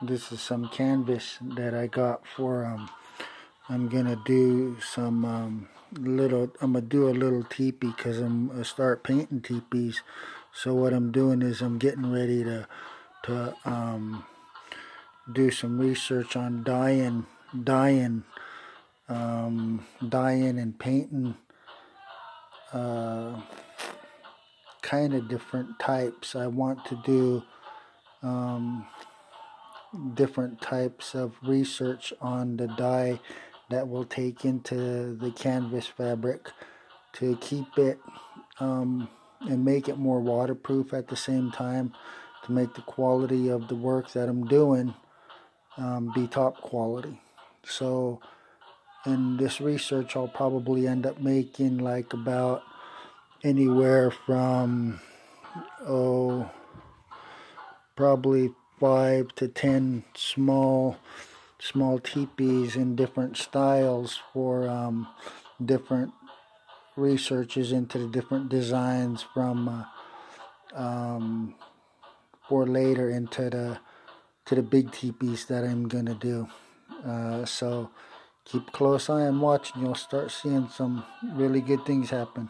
this is some canvas that I got for um I'm gonna do some um, little I'm gonna do a little teepee because I'm gonna start painting teepees. So what I'm doing is I'm getting ready to to um, do some research on dyeing dyeing um, dyeing and painting uh, kind of different types. I want to do um, different types of research on the dye that will take into the canvas fabric to keep it um, and make it more waterproof at the same time to make the quality of the work that I'm doing um, be top quality. So in this research I'll probably end up making like about anywhere from oh probably five to ten small small teepees in different styles for um, different researches into the different designs from uh, um, for later into the to the big teepees that I'm gonna do. Uh, so keep close eye and watch and you'll start seeing some really good things happen.